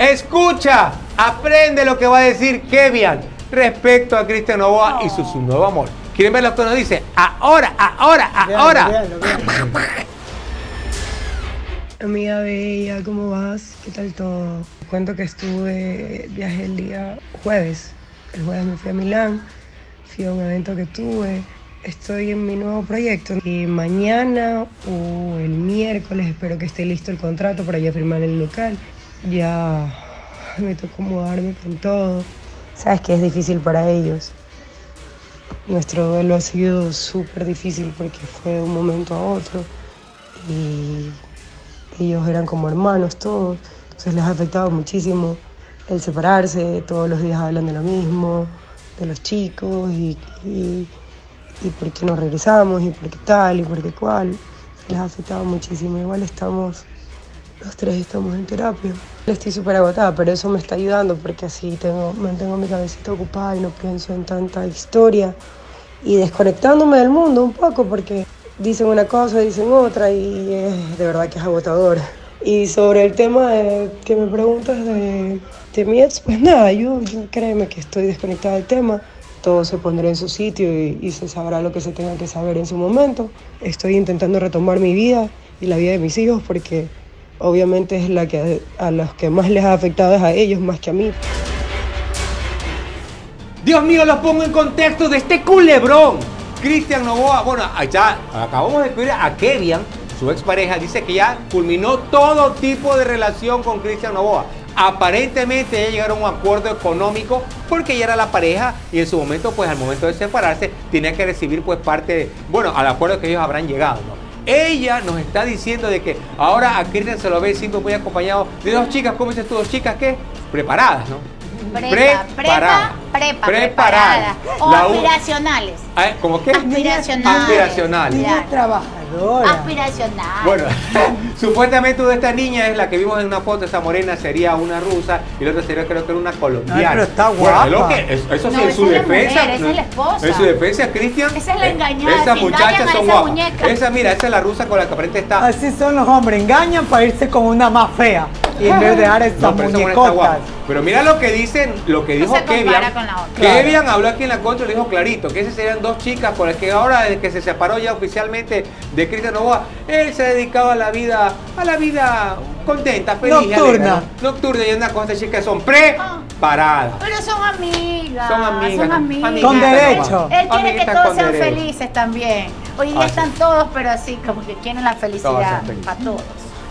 Escucha, aprende lo que va a decir Kevin respecto a Cristian Novoa y su, su nuevo amor. ¿Quieren ver lo que nos dice? Ahora, ahora, ahora. Amiga bella, ¿cómo vas? ¿Qué tal todo? Cuento que estuve, viajé el día jueves. El jueves me fui a Milán, fui a un evento que tuve. Estoy en mi nuevo proyecto y mañana o el miércoles espero que esté listo el contrato para ya firmar el local. Ya me tocó mudarme con todo. Sabes que es difícil para ellos. Nuestro duelo ha sido súper difícil porque fue de un momento a otro y ellos eran como hermanos todos, entonces les ha afectado muchísimo el separarse, todos los días hablan de lo mismo, de los chicos y, y, por qué no regresamos y por qué tal y por qué cual. Les ha afectado muchísimo, igual estamos, los tres estamos en terapia. Estoy súper agotada, pero eso me está ayudando porque así tengo, mantengo mi cabecita ocupada y no pienso en tanta historia y desconectándome del mundo un poco porque dicen una cosa, dicen otra y es, de verdad que es agotador. Y sobre el tema de- que me preguntas de, de mi ex, pues nada, yo, yo créeme que estoy desconectada del tema. Todo se pondrá en su sitio y, y se sabrá lo que se tenga que saber en su momento. Estoy intentando retomar mi vida y la vida de mis hijos porque obviamente es la que a los que más les ha afectado es a ellos más que a mí. Dios mío, los pongo en contexto de este culebrón. Cristian Novoa, bueno, ya acabamos de descubrir a Kevin, su expareja, dice que ya culminó todo tipo de relación con Cristian Novoa. Aparentemente ya llegaron a un acuerdo económico porque ella era la pareja y en su momento, pues al momento de separarse, tenía que recibir pues parte, bueno, al acuerdo que ellos habrán llegado. Ella nos está diciendo de que ahora a Cristian se lo ve siempre muy acompañado de dos chicas, ¿cómo dices tú? Dos chicas que preparadas, ¿no? Prepa, prepa, prepa, preparada. O La aspiracionales. Ah, ¿Cómo qué? Aspiracionales. Aspiracionales. Claro. Trabajadora. Aspiracionales. Bueno, supuestamente una de estas niñas es la que vimos en una foto, esa morena sería una rusa y la otra sería creo que era una colombiana. Ay, pero está Bueno, es lo guapa. que- es- eso sí, No, en esa su es defensa. mujer, esa es la esposa. En su defensa, Cristian. Esa es la eh, engañada, Esas si muchachas engañan a son esa guapas. muñeca. Esa, mira, esa es la rusa con la que aparente está. Así son los hombres, engañan para irse con una más fea y en vez de dar estas No, pero esa guapa. muñecotas. Pero mira lo que dicen, lo que dijo Kevin. Con la otra. Kevin habló aquí en la contra y lo dijo clarito, que esas serían dos chicas por las que ahora desde que se separó ya oficialmente de Cristian Novoa, él se ha dedicado a la vida, a la vida contenta, feliz. Nocturna. alegre, ¿no? Nocturna y anda con estas chicas que son preparadas. Pero son amigas. Son amigas, Son amigas. Con derecho. Él quiere que todos sean derecho. felices también. Hoy día Ah, sí. están todos, pero así, como que quieren la felicidad para todos.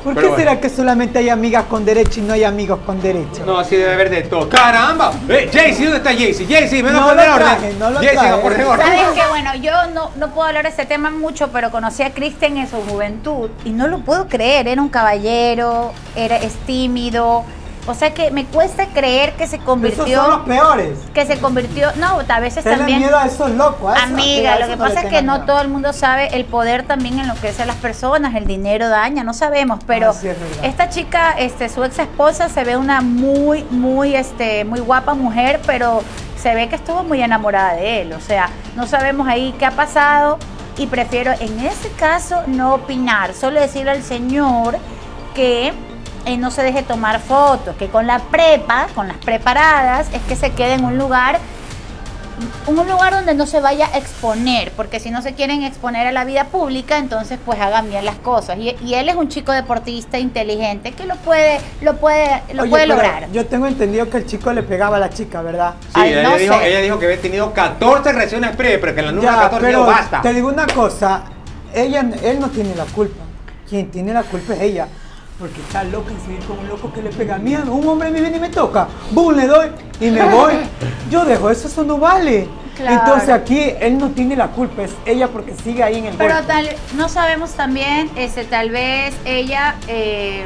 ¿Por Pero qué bueno. será que solamente hay amigas con derecho y no hay amigos con derecho? No, así debe haber de todo. ¡Caramba! Eh, Jaycee, ¿dónde está Jaycee? Jaycee, ven a No poner lo orden. no lo Jaycee, traje. a poner orden. Sabes que bueno, yo no, no puedo hablar de este tema mucho, pero conocí a Cristian en su juventud y no lo puedo creer. Era un caballero, era es tímido. O sea que me cuesta creer que se Esos son los convirtió, peores. que se convirtió, no, a veces Tenle también. miedo a esos locos. a Amiga, a lo que pasa es que no miedo. todo el mundo sabe el poder también en lo que es a las personas, el dinero daña, no sabemos, pero Ah, es esta chica, este, su ex esposa se ve una muy, muy, este, muy guapa mujer, pero se ve que estuvo muy enamorada de él, o sea, no sabemos ahí qué ha pasado y prefiero en ese caso no opinar, solo decirle al señor que eh, no se deje tomar fotos, que con la prepa, con las preparadas, es que se quede en un lugar un lugar donde no se vaya a exponer, porque si no se quieren exponer a la vida pública, entonces pues hagan bien las cosas. Y, y él es un chico deportista inteligente que lo puede, lo puede, lo Oye, puede lograr. Yo tengo entendido que el chico le pegaba a la chica, ¿verdad? Sí, Ay, ella, no dijo, sé. ella dijo que había tenido 14 relaciones previas, pero que en la número Ya, 14 pero dijo basta. te digo una cosa, ella, él no tiene la culpa. Quien tiene la culpa es ella. Porque está loca en seguir con un loco que le pega a mí. Un hombre me viene y me toca. ¡Bum! Le doy y me voy. Yo dejo eso, eso no vale. Claro. Entonces aquí él no tiene la culpa, es ella porque sigue ahí en el Pero golpe. tal, no sabemos también, este, tal vez ella, eh,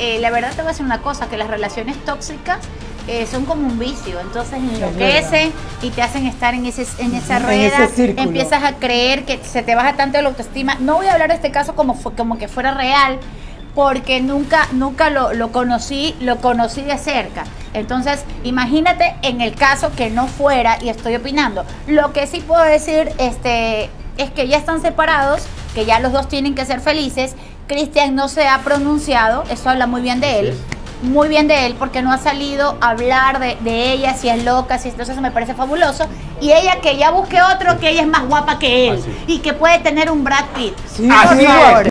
eh, la verdad te voy a decir una cosa, que las relaciones tóxicas eh, son como un vicio, entonces enloquecen y te hacen estar en, ese, en esa En rueda, empiezas a creer que se te baja tanto la autoestima. No voy a hablar de este caso como, como que fuera real, porque nunca, nunca lo, lo conocí, lo conocí de cerca. Entonces, imagínate en el caso que no fuera, y estoy opinando. Lo que sí puedo decir este, es que ya están separados, que ya los dos tienen que ser felices. Cristian no se ha pronunciado, eso habla muy bien de él. Muy bien de él porque no ha salido a hablar de, de ella, si es loca, si entonces eso me parece fabuloso. Y ella que ya busque otro, que ella es más guapa que él Así. y que puede tener un Brad Pitt. Sí, Así favor. es.